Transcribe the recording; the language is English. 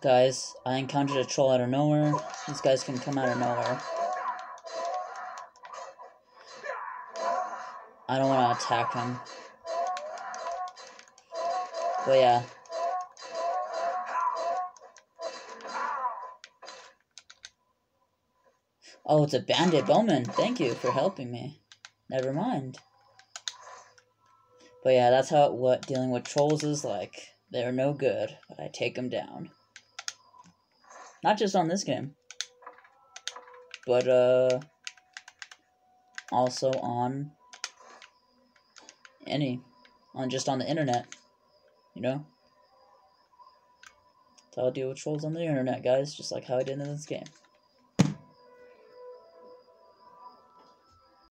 Guys, I encountered a troll out of nowhere. These guys can come out of nowhere. I don't want to attack him. But yeah. Oh, it's a bandit bowman. Thank you for helping me. Never mind. But yeah, that's how what dealing with trolls is like. They're no good, but I take them down. Not just on this game, but uh, also on any, on just on the internet, you know. That's how I deal with trolls on the internet, guys. Just like how I did in this game.